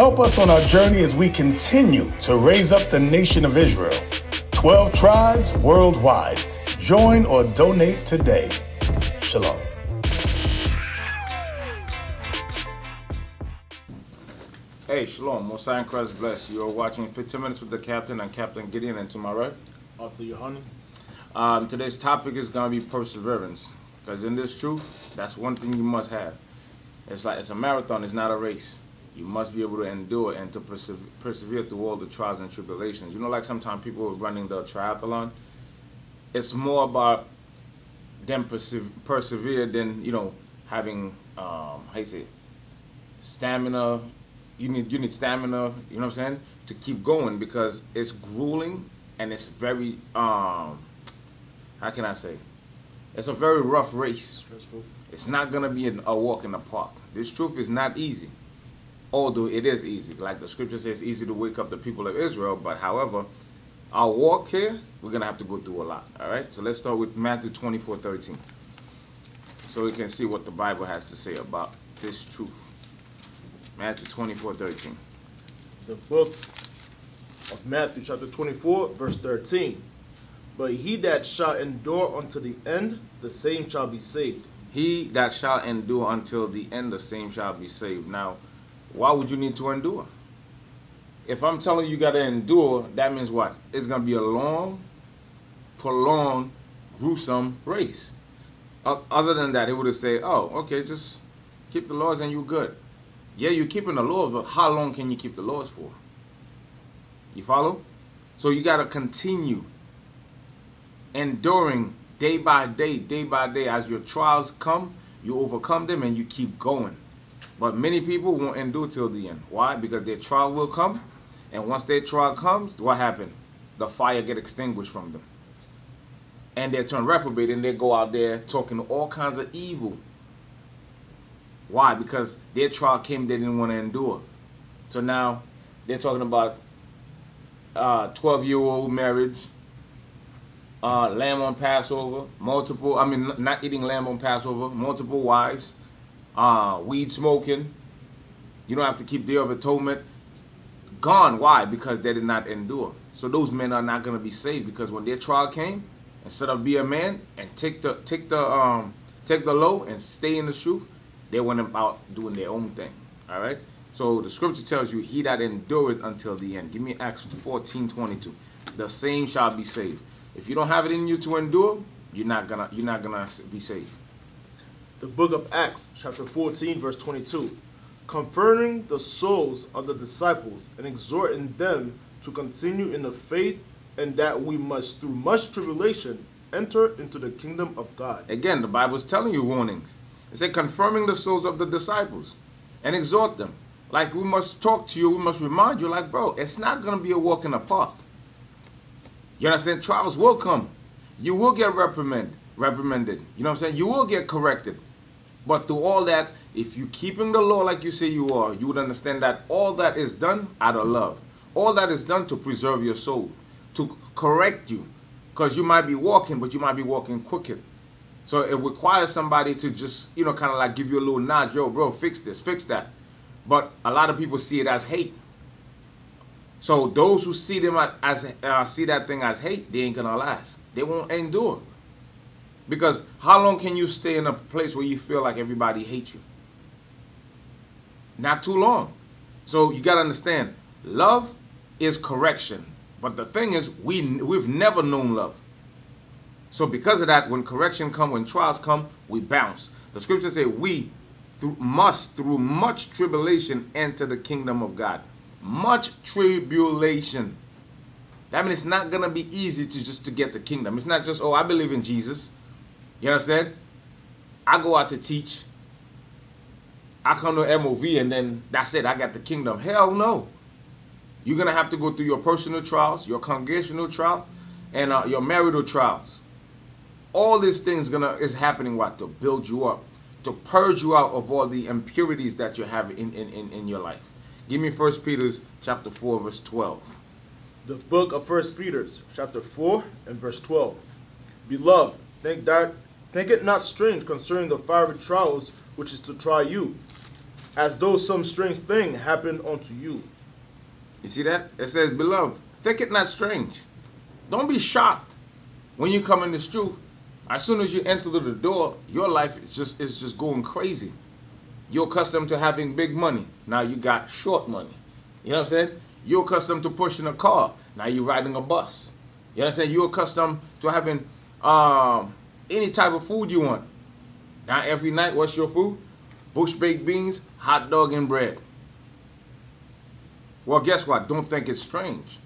Help us on our journey as we continue to raise up the nation of Israel. 12 tribes worldwide. Join or donate today. Shalom. Hey, Shalom. Mosiah and Christ bless. You are watching 15 Minutes with the Captain and Captain Gideon, and to my right. Onto your honey. Um, today's topic is going to be perseverance. Because in this truth, that's one thing you must have. It's like it's a marathon, it's not a race. You must be able to endure and to perse- persevere through all the trials and tribulations. You know, like sometimes people are running the triathlon, it's more about them perse- persevere than, you know, having, um, how you say, stamina. You need, you need stamina, you know what I'm saying, to keep going because it's grueling and it's very, um, how can I say, it's a very rough race. Stressful. It's not gonna be an, a walk in the park. This truth is not easy, although it is easy. Like the scripture says, easy to wake up the people of Israel. But however, our walk here, we're gonna have to go through a lot. All right. So let's start with Matthew 24, 13, so we can see what the Bible has to say about this truth. Matthew 24, 13. The book of Matthew, chapter 24, verse 13. But he that shall endure unto the end, the same shall be saved. He that shall endure until the end, the same shall be saved. Now, why would you need to endure? If I'm telling you you got to endure, that means what? It's going to be a long, prolonged, gruesome race. Other than that, it would have said, oh, okay, just keep the laws and you're good. Yeah, you're keeping the laws, but how long can you keep the laws for? You follow? So you got to continue enduring day by day, day by day. As your trials come, you overcome them and you keep going. But many people won't endure till the end. Why? Because their trial will come, and once their trial comes, what happened? The fire get extinguished from them. And they turn reprobate and they go out there talking all kinds of evil. Why? Because their trial came, they didn't want to endure. So now they're talking about uh, 12 year old marriage, uh, lamb on Passover, multiple, I mean, not eating lamb on Passover, multiple wives, uh, weed smoking. You don't have to keep the Day of Atonement. Gone. Why? Because they did not endure. So those men are not going to be saved because when their trial came, instead of be a man and take the take the um take the low and stay in the truth, they went about doing their own thing. All right. So the scripture tells you, "He that endureth until the end." Give me Acts fourteen twenty two. The same shall be saved. If you don't have it in you to endure, you're not gonna you're not gonna be saved. The book of Acts, chapter 14, verse 22. Confirming the souls of the disciples and exhorting them to continue in the faith, and that we must, through much tribulation, enter into the kingdom of God. Again, the Bible's telling you warnings. It said confirming the souls of the disciples and exhort them. Like we must talk to you, we must remind you, like, bro, it's not gonna be a walk in the park. You understand? Trials will come. You will get reprimanded, reprimanded. You know what I'm saying? You will get corrected. But through all that, if you're keeping the law like you say you are, you would understand that all that is done out of love. All that is done to preserve your soul, to correct you. Because you might be walking, but you might be walking crooked. So it requires somebody to just, you know, kind of like give you a little nudge, yo, bro, fix this, fix that. But a lot of people see it as hate. So those who see them as uh, see that thing as hate, they ain't gonna last. They won't endure. Because how long can you stay in a place where you feel like everybody hates you? Not too long. So you gotta understand, love is correction. But the thing is, we we've never known love. So because of that, when correction come, when trials come, we bounce. The scriptures say we through, must, through much tribulation, enter the kingdom of God. Much tribulation. That means it's not gonna be easy to just to get the kingdom. It's not just, oh, I believe in Jesus. You understand? I go out to teach. I come to MOV and then that's it. I got the kingdom. Hell no. You're gonna have to go through your personal trials, your congregational trial, and uh, your marital trials. All these things gonna is happening what to build you up, to purge you out of all the impurities that you have in, in, in, in your life. Give me First Peter's chapter four, verse twelve. The book of First Peter, chapter 4 and verse 12. Beloved, think that think it not strange concerning the fiery trials which is to try you, as though some strange thing happened unto you. You see that? It says, Beloved, think it not strange. Don't be shocked when you come in this truth. As soon as you enter the door, your life is just is just going crazy. You're accustomed to having big money. Now you got short money. You know what I'm saying? You're accustomed to pushing a car. Now you're riding a bus. You know what I'm saying? You're accustomed to having um, any type of food you want. Now every night, what's your food? Bush baked beans, hot dog, and bread. Well, guess what? Don't think it's strange.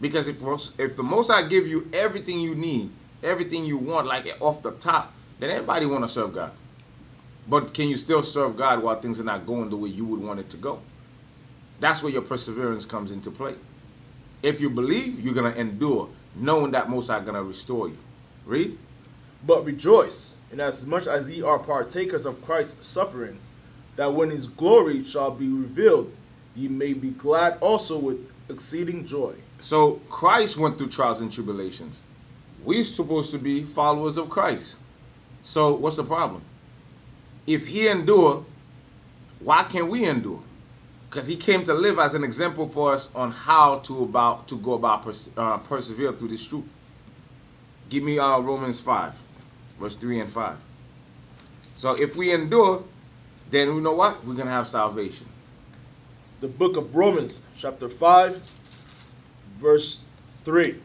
Because if, if the Most High give you everything you need, everything you want, like off the top, then everybody want to serve God. But can you still serve God while things are not going the way you would want it to go? That's where your perseverance comes into play. If you believe, you're going to endure, knowing that Most High going to restore you. Read. But rejoice, inasmuch as much as ye are partakers of Christ's suffering, that when his glory shall be revealed, ye may be glad also with exceeding joy. So Christ went through trials and tribulations. We're supposed to be followers of Christ. So what's the problem? If he endured, why can't we endure? Because he came to live as an example for us on how to about to go about pers uh, persevere through this truth. Give me uh, Romans 5, verse 3 and 5. So if we endure, then we know what? We're going to have salvation the book of Romans, chapter 5, verse 3.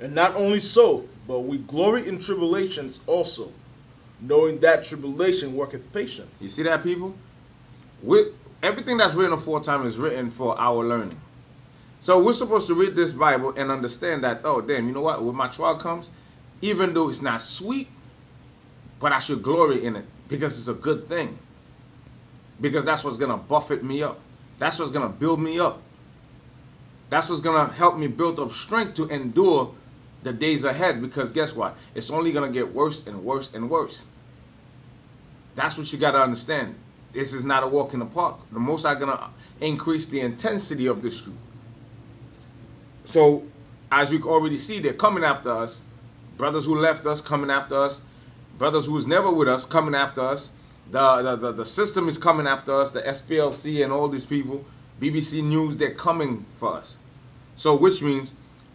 And not only so, but we glory in tribulations also, knowing that tribulation worketh patience. You see that, people? We, everything that's written aforetime is written for our learning. So we're supposed to read this Bible and understand that, oh, damn, you know what? When my trial comes, even though it's not sweet, but I should glory in it because it's a good thing. Because that's what's going to buffet me up. That's what's going to build me up. That's what's going to help me build up strength to endure the days ahead because guess what? It's only going to get worse and worse and worse. That's what you got to understand. This is not a walk in the park. The most are going to increase the intensity of this truth. So, as you already see, they're coming after us. Brothers who left us coming after us. Brothers who was never with us coming after us. The, the, the, the system is coming after us, the SPLC and all these people, BBC News, they're coming for us. So which means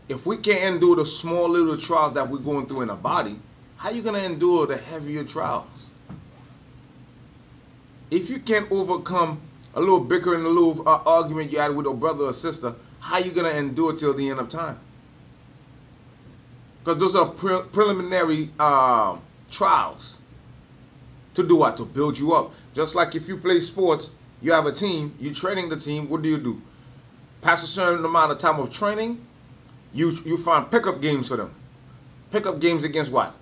if we can't endure the small little trials that we're going through in a body, how you going to endure the heavier trials? If you can't overcome a little bickering, a little uh, argument you had with a brother or sister, how you going to endure till the end of time? Because those are pre preliminary uh, trials. To do what? To build you up. Just like if you play sports, you have a team, you're training the team, what do you do? Pass a certain amount of time of training, you, you find pickup games for them. Pickup games against what?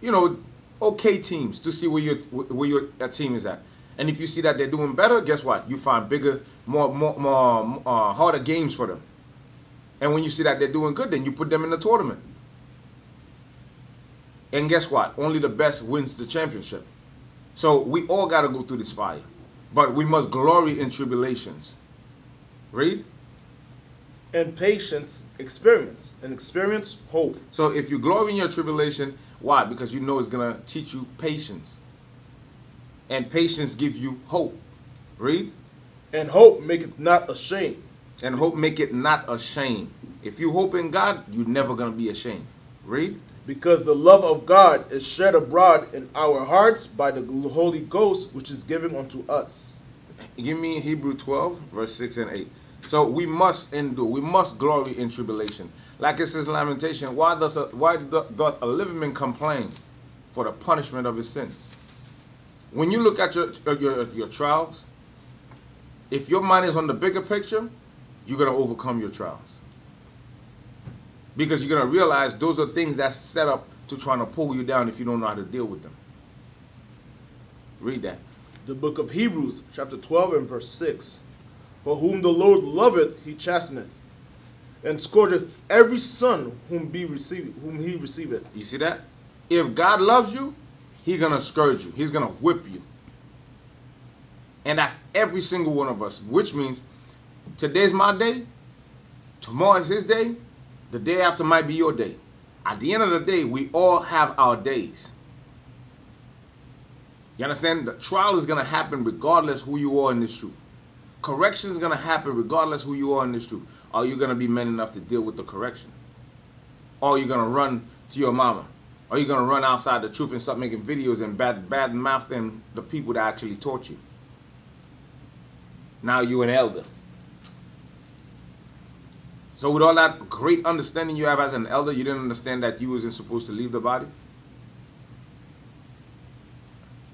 You know, okay teams to see where your, where your team is at. And if you see that they're doing better, guess what? You find bigger, more, more, more uh, harder games for them. And when you see that they're doing good, then you put them in the tournament. And guess what? Only the best wins the championship. So we all got to go through this fire. But we must glory in tribulations. Read. And patience, experience. And experience, hope. So if you glory in your tribulation, why? Because you know it's going to teach you patience. And patience give you hope. Read. And hope make it not ashamed. And hope make it not ashamed. If you hope in God, you're never going to be ashamed. Read because the love of God is shed abroad in our hearts by the Holy Ghost, which is given unto us. Give me Hebrew 12, verse 6 and 8. So we must endure, we must glory in tribulation. Like it says Lamentation, why does a, why doth a living man complain for the punishment of his sins? When you look at your, your, your trials, if your mind is on the bigger picture, you're going to overcome your trials. Because you're going to realize those are things that's set up to try to pull you down if you don't know how to deal with them. Read that. The book of Hebrews, chapter 12 and verse 6. For whom the Lord loveth, he chasteneth, and scourgeth every son whom be receive, whom he receiveth. You see that? If God loves you, He's gonna scourge you. He's gonna whip you. And that's every single one of us, which means today's my day, tomorrow is his day, the day after might be your day. At the end of the day, we all have our days. You understand? The trial is gonna happen regardless who you are in this truth. Correction is gonna happen regardless who you are in this truth. Are you gonna be men enough to deal with the correction? Or are you gonna run to your mama? Are you gonna run outside the truth and start making videos and bad bad mouthing the people that actually taught you? Now you're an elder. So with all that great understanding you have as an elder, you didn't understand that you wasn't supposed to leave the body?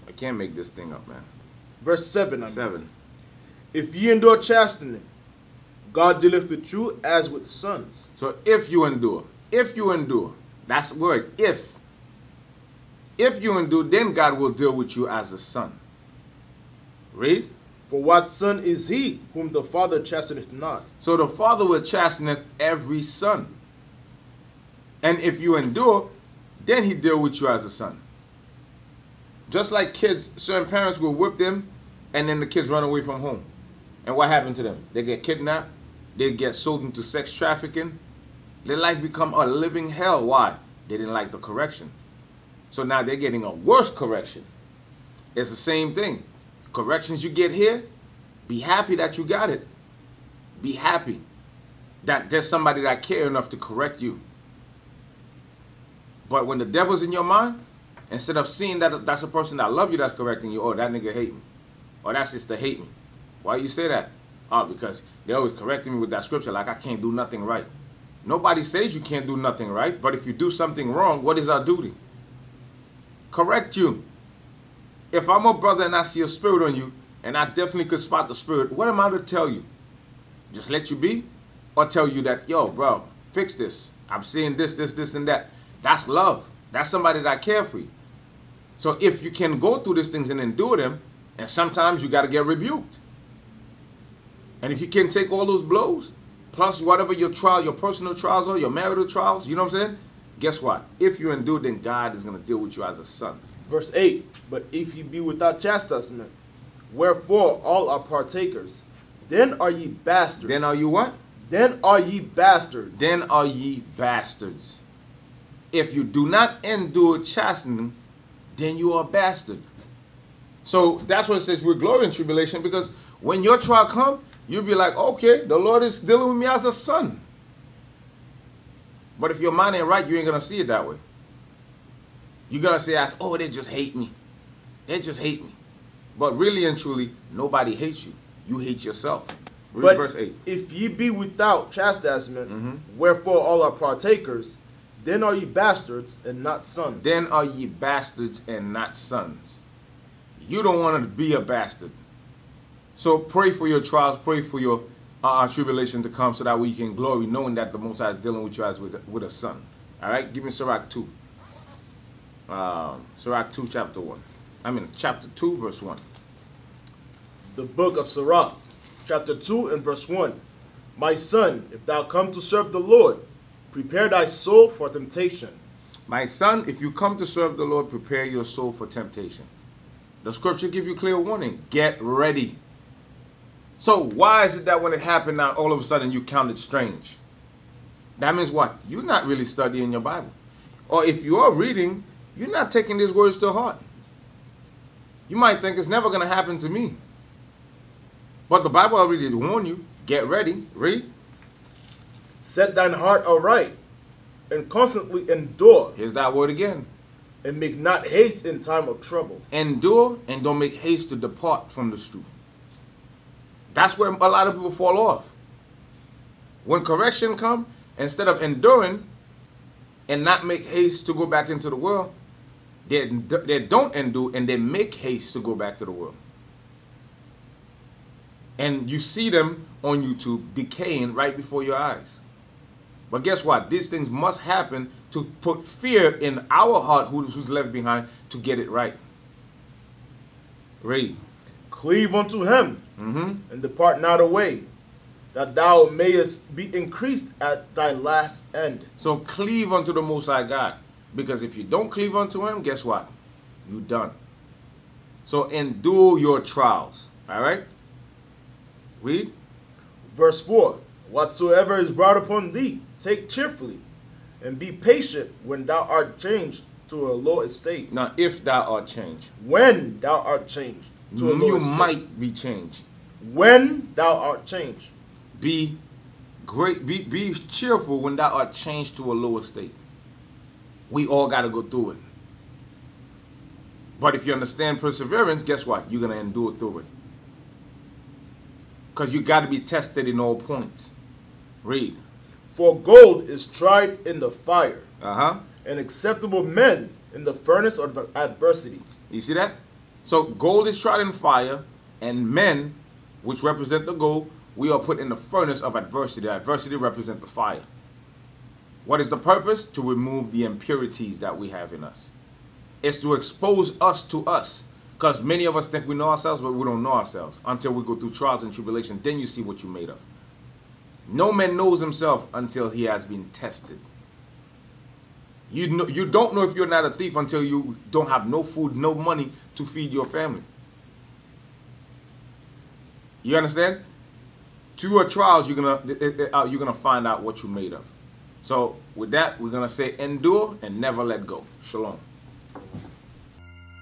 I can't make this thing up, man. Verse 7. I mean. Seven. If ye endure chastening, God dealeth with you as with sons. So if you endure, if you endure, that's the word, if. If you endure, then God will deal with you as a son. Read. For what son is he whom the Father chasteneth not? So the Father will chasteneth every son. And if you endure, then he deal with you as a son. Just like kids, certain parents will whip them, and then the kids run away from home. And what happened to them? They get kidnapped, they get sold into sex trafficking. Their life become a living hell. Why? They didn't like the correction. So now they're getting a worse correction. It's the same thing. Corrections you get here, be happy that you got it. Be happy that there's somebody that care enough to correct you. But when the devil's in your mind, instead of seeing that that's a person that love you that's correcting you, oh that nigga hate me, or that sister hate me. Why you say that? Oh, because they always correcting me with that scripture like I can't do nothing right. Nobody says you can't do nothing right, but if you do something wrong, what is our duty? Correct you. If I'm a brother and I see a spirit on you, and I definitely could spot the spirit, what am I to tell you? Just let you be? Or tell you that, yo, bro, fix this. I'm seeing this, this, this, and that. That's love. That's somebody that I care for you. So if you can go through these things and endure them, and sometimes you got to get rebuked. And if you can take all those blows, plus whatever your trial, your personal trials are, your marital trials, you know what I'm saying? Guess what? If you endure, then God is going to deal with you as a son. Verse 8. But if ye be without chastisement, wherefore all are partakers, then are ye bastards. Then are you what? Then are ye bastards. Then are ye bastards. If you do not endure chastening, then you are a bastard. So that's what it says we're glory in tribulation because when your trial come, you'll be like, okay, the Lord is dealing with me as a son. But if your mind ain't right, you ain't gonna see it that way. You're gonna say, as, oh, they just hate me. They just hate me. But really and truly, nobody hates you. You hate yourself. Read But verse 8. if ye be without chastisement, Mhm. wherefore all are partakers, then are ye bastards and not sons. Then are ye bastards and not sons. You don't want to be a bastard. So pray for your trials, pray for your uh, tribulation to come so that we can glory, knowing that the Most High is dealing with you as with, with a son. All right? Give me Sirach 2. Um, Sirach 2, chapter 1. I mean, chapter 2, verse 1. the book of Sirach, chapter 2 and verse 1. My son, if thou come to serve the Lord, prepare thy soul for temptation. My son, if you come to serve the Lord, prepare your soul for temptation. The scripture give you clear warning. Get ready. So why is it that when it happened now, all of a sudden you count it strange? That means what? You're not really studying your Bible. Or if you are reading, you're not taking these words to heart. You might think it's never going to happen to me. But the Bible already warned you. Get ready. Read. Set thine heart aright, and constantly endure, Here's that word again. and make not haste in time of trouble. endure and don't make haste to depart from the truth. That's where a lot of people fall off. When correction come, instead of enduring and not make haste to go back into the world, they, they don't endure and they make haste to go back to the world. And you see them on YouTube decaying right before your eyes. But guess what? These things must happen to put fear in our heart who's left behind to get it right. Read. Cleave unto him, hmm and depart not away, that thou mayest be increased at thy last end. So cleave unto the Most High God. Because if you don't cleave unto Him, guess what? You done. So endure your trials. All right? Read. Verse 4 Whatsoever is brought upon thee, take cheerfully, and be patient when thou art changed to a low estate. Now, if thou art changed, When thou art changed to a low you estate. might be changed. When thou art changed. Be great. Be be cheerful when thou art changed to a lower state. We all got to go through it. But if you understand perseverance, guess what? You're gonna endure through it. Cause you got to be tested in all points. Read. For gold is tried in the fire, Uh huh. and acceptable men in the furnace of adversity. You see that? So gold is tried in fire, and men, which represent the gold, we are put in the furnace of adversity. Adversity represents the fire. What is the purpose? To remove the impurities that we have in us. It's to expose us to us. Because many of us think we know ourselves, but we don't know ourselves until we go through trials and tribulation. Then you see what you're made of. No man knows himself until he has been tested. You know, you don't know if you're not a thief until you don't have no food, no money to feed your family. You understand? Through your trials, you're gonna uh, you're gonna find out what you're made of. So with that, we're gonna say endure and never let go. Shalom.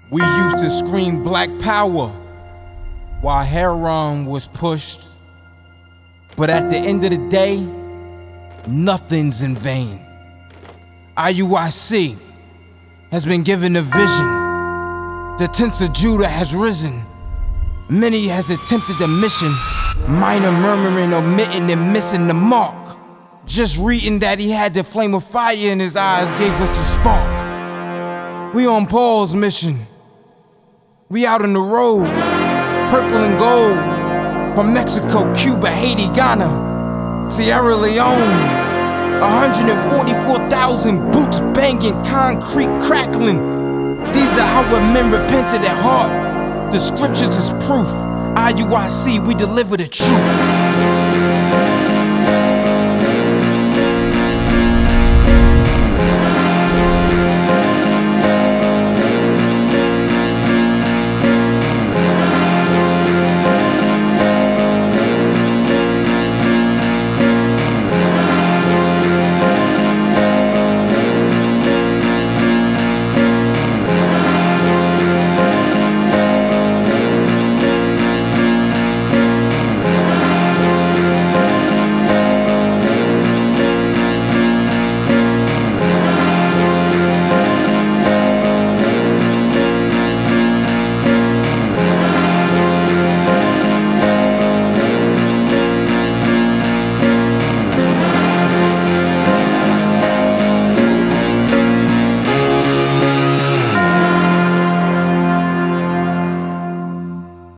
We used to scream black power while heroin was pushed. But at the end of the day, nothing's in vain. IUIC has been given a vision. The tents of Judah has risen. Many has attempted the mission, minor murmuring, omitting, and missing the mark. Just reading that he had the flame of fire in his eyes gave us the spark. We on Paul's mission. We out on the road, purple and gold, from Mexico, Cuba, Haiti, Ghana, Sierra Leone. 144,000 boots banging, concrete crackling. These are how men repented at heart. The scriptures is proof. IUIC, we deliver the truth.